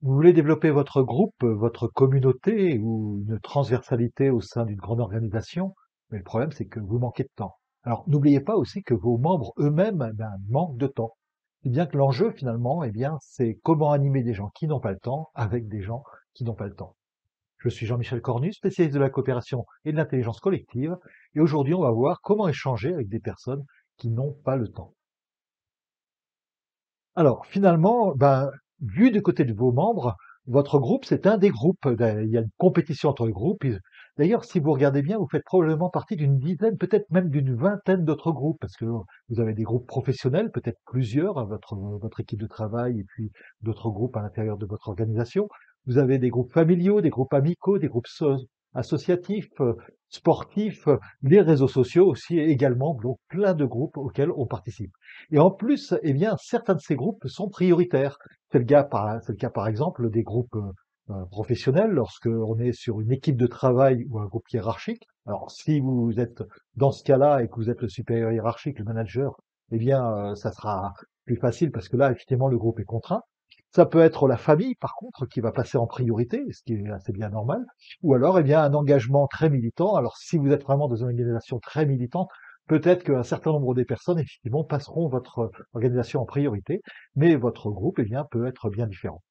Vous voulez développer votre groupe, votre communauté ou une transversalité au sein d'une grande organisation, mais le problème c'est que vous manquez de temps. Alors n'oubliez pas aussi que vos membres eux-mêmes eh ben, manquent de temps. Et bien que l'enjeu finalement, eh bien, c'est comment animer des gens qui n'ont pas le temps avec des gens qui n'ont pas le temps. Je suis Jean-Michel Cornu, spécialiste de la coopération et de l'intelligence collective, et aujourd'hui on va voir comment échanger avec des personnes qui n'ont pas le temps. Alors finalement, ben, vu du côté de vos membres, votre groupe, c'est un des groupes. Il y a une compétition entre les groupes. D'ailleurs, si vous regardez bien, vous faites probablement partie d'une dizaine, peut-être même d'une vingtaine d'autres groupes, parce que vous avez des groupes professionnels, peut-être plusieurs, votre, votre équipe de travail, et puis d'autres groupes à l'intérieur de votre organisation. Vous avez des groupes familiaux, des groupes amicaux, des groupes associatifs, euh, sportifs, les réseaux sociaux aussi également, donc plein de groupes auxquels on participe. Et en plus, eh bien, certains de ces groupes sont prioritaires. C'est le, cas par, le cas par exemple des groupes euh, euh, professionnels lorsque on est sur une équipe de travail ou un groupe hiérarchique. Alors si vous êtes dans ce cas-là et que vous êtes le supérieur hiérarchique, le manager, eh bien ça sera plus facile parce que là effectivement le groupe est contraint. Ça peut être la famille, par contre, qui va passer en priorité, ce qui est assez bien normal, ou alors, eh bien, un engagement très militant. Alors, si vous êtes vraiment dans une organisation très militante, peut-être qu'un certain nombre des personnes, effectivement, passeront votre organisation en priorité, mais votre groupe, eh bien, peut être bien différent.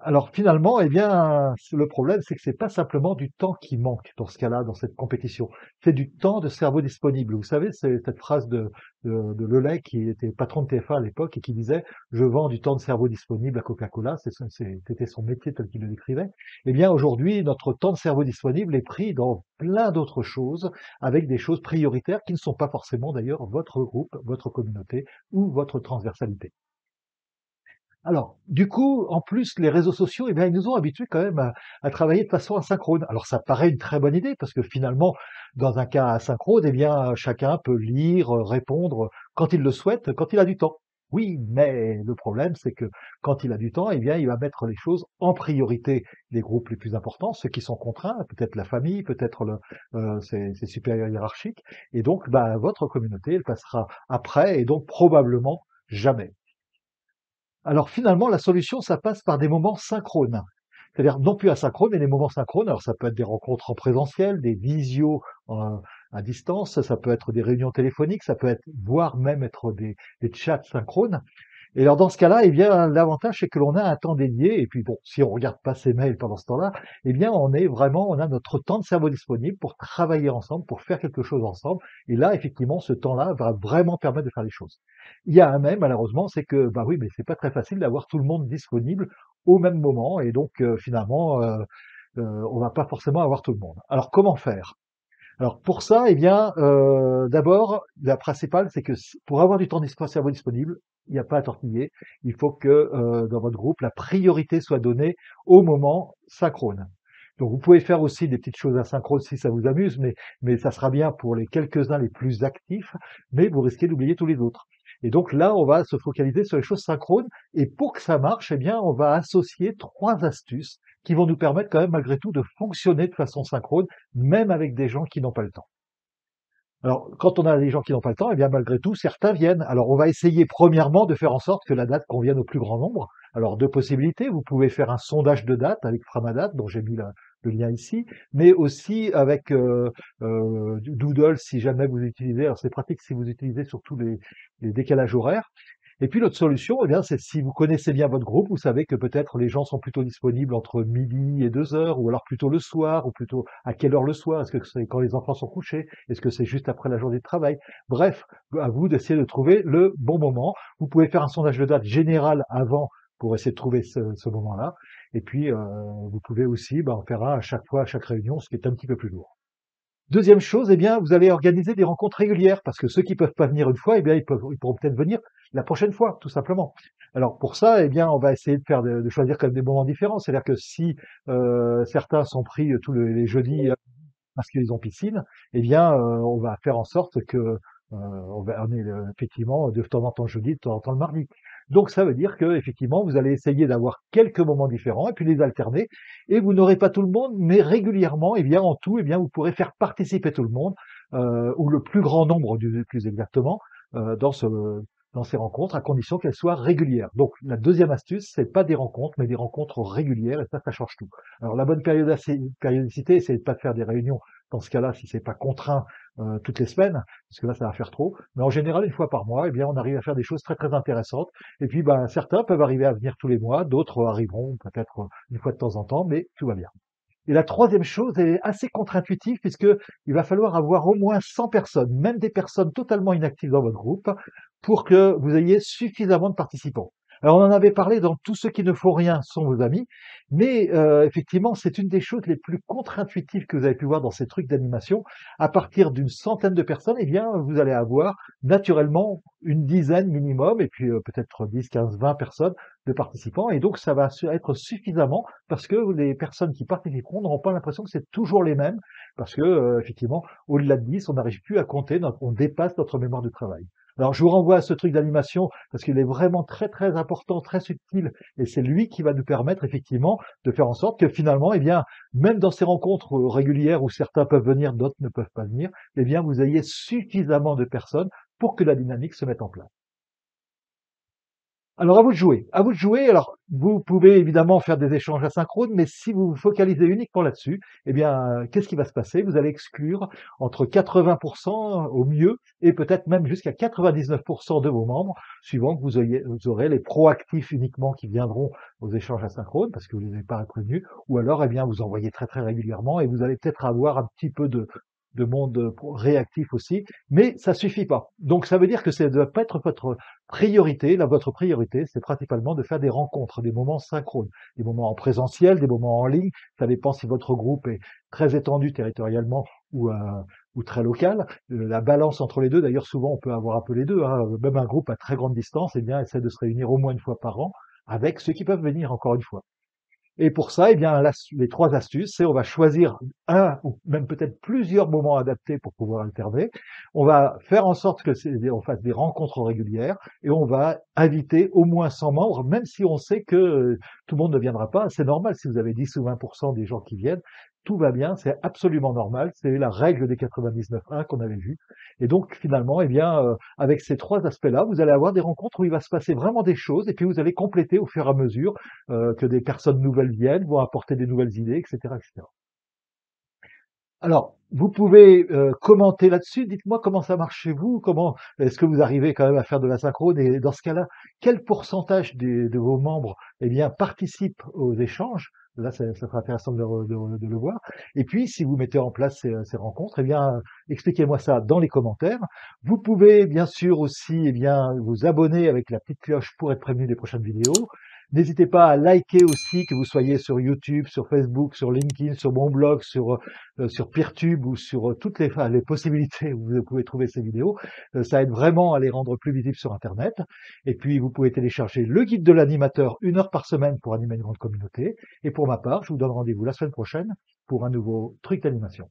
Alors finalement, eh bien, le problème, c'est que c'est pas simplement du temps qui manque dans ce cas-là, dans cette compétition. C'est du temps de cerveau disponible. Vous savez, c'est cette phrase de, de, de Lelay, qui était patron de TF1 à l'époque, et qui disait « Je vends du temps de cerveau disponible à Coca-Cola ». C'était son métier tel qu'il le décrivait. Eh bien, aujourd'hui, notre temps de cerveau disponible est pris dans plein d'autres choses, avec des choses prioritaires qui ne sont pas forcément d'ailleurs votre groupe, votre communauté ou votre transversalité. Alors, du coup, en plus, les réseaux sociaux, eh bien, ils nous ont habitués quand même à, travailler de façon asynchrone. Alors, ça paraît une très bonne idée parce que finalement, dans un cas asynchrone, eh bien, chacun peut lire, répondre quand il le souhaite, quand il a du temps. Oui, mais le problème, c'est que quand il a du temps, eh bien, il va mettre les choses en priorité les groupes les plus importants, ceux qui sont contraints, peut-être la famille, peut-être le, euh, ses, supérieurs hiérarchiques, et donc, bah, votre communauté, elle passera après, et donc probablement jamais. Alors finalement, la solution, ça passe par des moments synchrones. C'est-à-dire non plus asynchrones, mais des moments synchrones. Alors ça peut être des rencontres en présentiel, des visios euh, à distance, ça peut être des réunions téléphoniques, ça peut être voire même être des chats synchrones. Et alors dans ce cas-là, eh bien l'avantage c'est que l'on a un temps dédié et puis bon, si on regarde pas ses mails pendant ce temps-là, eh bien on est vraiment on a notre temps de cerveau disponible pour travailler ensemble, pour faire quelque chose ensemble et là effectivement ce temps-là va vraiment permettre de faire les choses. Il y a un même malheureusement, c'est que bah oui, mais c'est pas très facile d'avoir tout le monde disponible au même moment et donc euh, finalement euh, euh, on va pas forcément avoir tout le monde. Alors comment faire? Alors pour ça, eh bien, euh, d'abord, la principale, c'est que pour avoir du temps de cerveau disponible, il n'y a pas à tortiller. Il faut que euh, dans votre groupe, la priorité soit donnée au moment synchrone. Donc vous pouvez faire aussi des petites choses asynchrones si ça vous amuse, mais, mais ça sera bien pour les quelques-uns les plus actifs, mais vous risquez d'oublier tous les autres. Et donc là, on va se focaliser sur les choses synchrones, et pour que ça marche, eh bien, on va associer trois astuces qui vont nous permettre quand même malgré tout de fonctionner de façon synchrone, même avec des gens qui n'ont pas le temps. Alors, quand on a des gens qui n'ont pas le temps, eh bien, malgré tout, certains viennent. Alors, on va essayer premièrement de faire en sorte que la date convienne au plus grand nombre. Alors, deux possibilités. Vous pouvez faire un sondage de date avec Framadat, dont j'ai mis le lien ici, mais aussi avec euh, euh, Doodle, si jamais vous utilisez. Alors, c'est pratique si vous utilisez surtout les, les décalages horaires. Et puis l'autre solution, eh bien, c'est si vous connaissez bien votre groupe, vous savez que peut-être les gens sont plutôt disponibles entre midi et deux heures, ou alors plutôt le soir, ou plutôt à quelle heure le soir? Est-ce que c'est quand les enfants sont couchés? Est-ce que c'est juste après la journée de travail? Bref, à vous d'essayer de trouver le bon moment. Vous pouvez faire un sondage de date général avant pour essayer de trouver ce, moment-là. Et puis, euh, vous pouvez aussi en faire un à chaque fois, à chaque réunion, ce qui est un petit peu plus lourd. Deuxième chose, eh bien, vous allez organiser des rencontres régulières, parce que ceux qui peuvent pas venir une fois, eh bien, ils, pourront peut-être venir la prochaine fois, tout simplement. Alors pour ça, eh bien, on va essayer de faire de, choisir quand même des moments différents. C'est-à-dire que si euh, certains sont pris tous les, jeudis euh, parce qu'ils ont piscine, eh bien, euh, on va faire en sorte que on va est effectivement de temps en temps jeudi, de temps en temps le mardi. Donc ça veut dire que effectivement vous allez essayer d'avoir quelques moments différents et puis les alterner et vous n'aurez pas tout le monde, mais régulièrement, et eh bien en tout, eh bien vous pourrez faire participer tout le monde euh, ou le plus grand nombre plus exactement euh, dans ces rencontres à condition qu'elles soient régulières. Donc la deuxième astuce, c'est pas des rencontres, mais des rencontres régulières et ça, ça change tout. Alors la bonne périodicité, c'est de pas faire des réunions dans ce cas-là si c'est pas contraint euh, toutes les semaines, parce que là ça va faire trop. Mais en général, une fois par mois, eh bien on arrive à faire des choses très très intéressantes. Et puis ben certains peuvent arriver à venir tous les mois, d'autres arriveront peut-être une fois de temps en temps, mais tout va bien. Et la troisième chose est assez contre-intuitive puisque il va falloir avoir au moins 100 personnes, même des personnes totalement inactives dans votre groupe, pour que vous ayez suffisamment de participants. Alors on en avait parlé dans Tous ceux qui ne font rien sont vos amis, mais euh, effectivement c'est une des choses les plus contre-intuitives que vous avez pu voir dans ces trucs d'animation. À partir d'une centaine de personnes, eh bien vous allez avoir naturellement une dizaine minimum, et puis euh, peut-être 10, 15, 20 personnes de participants, et donc ça va être suffisamment parce que les personnes qui participeront n'auront pas l'impression que c'est toujours les mêmes, parce que euh, effectivement au-delà de 10, on n'arrive plus à compter, on dépasse notre mémoire de travail. Alors je vous renvoie à ce truc d'animation parce qu'il est vraiment très très important, très subtil et c'est lui qui va nous permettre effectivement de faire en sorte que finalement, eh bien, même dans ces rencontres régulières où certains peuvent venir, d'autres ne peuvent pas venir, eh bien, vous ayez suffisamment de personnes pour que la dynamique se mette en place. Alors à vous de jouer. À vous de jouer. Alors vous pouvez évidemment faire des échanges asynchrones, mais si vous vous focalisez uniquement là-dessus, eh bien qu'est-ce qui va se passer? Vous allez exclure entre 80% au mieux et peut-être même jusqu'à 99% de vos membres, suivant que vous, aurez les proactifs uniquement qui viendront aux échanges asynchrones parce que vous les avez pas prévenus, ou alors eh bien vous envoyez très très régulièrement et vous allez peut-être avoir un petit peu de, de monde réactif aussi, mais ça suffit pas. Donc ça veut dire que ça ne doit pas être votre priorité. Là, votre priorité, c'est principalement de faire des rencontres, des moments synchrones, des moments en présentiel, des moments en ligne. Ça dépend si votre groupe est très étendu territorialement ou, euh, ou très local. Euh, la balance entre les deux, d'ailleurs, souvent on peut avoir un peu les deux. Hein. Même un groupe à très grande distance, eh bien, essaie de se réunir au moins une fois par an avec ceux qui peuvent venir encore une fois. Et pour ça, eh bien, les trois astuces, c'est on va choisir un ou même peut-être plusieurs moments adaptés pour pouvoir alterner. On va faire en sorte que on fasse des rencontres régulières et on va inviter au moins 100 membres, même si on sait que euh, tout le monde ne viendra pas. C'est normal si vous avez 10 ou 20% des gens qui viennent tout va bien, c'est absolument normal, c'est la règle des 99.1 qu'on avait vu. Et donc finalement, eh bien, euh, avec ces trois aspects-là, vous allez avoir des rencontres où il va se passer vraiment des choses, et puis vous allez compléter au fur et à mesure euh, que des personnes nouvelles viennent, vont apporter des nouvelles idées, etc. etc. Alors, vous pouvez euh, commenter là-dessus. Dites-moi comment ça marche chez vous. Comment est-ce que vous arrivez quand même à faire de la synchrone Et dans ce cas-là, quel pourcentage de vos membres, eh bien, participent aux échanges? Là, ça, sera intéressant de, le voir. Et puis, si vous mettez en place ces, rencontres, eh bien, expliquez-moi ça dans les commentaires. Vous pouvez bien sûr aussi, eh bien, vous abonner avec la petite cloche pour être prévenu des prochaines vidéos. N'hésitez pas à liker aussi, que vous soyez sur YouTube, sur Facebook, sur LinkedIn, sur mon blog, sur, euh, sur Peertube ou sur euh, toutes les, possibilités où vous pouvez trouver ces vidéos. Euh, ça aide vraiment à les rendre plus visibles sur Internet. Et puis, vous pouvez télécharger le guide de l'animateur une heure par semaine pour animer une grande communauté. Et pour ma part, je vous donne rendez-vous la semaine prochaine pour un nouveau truc d'animation.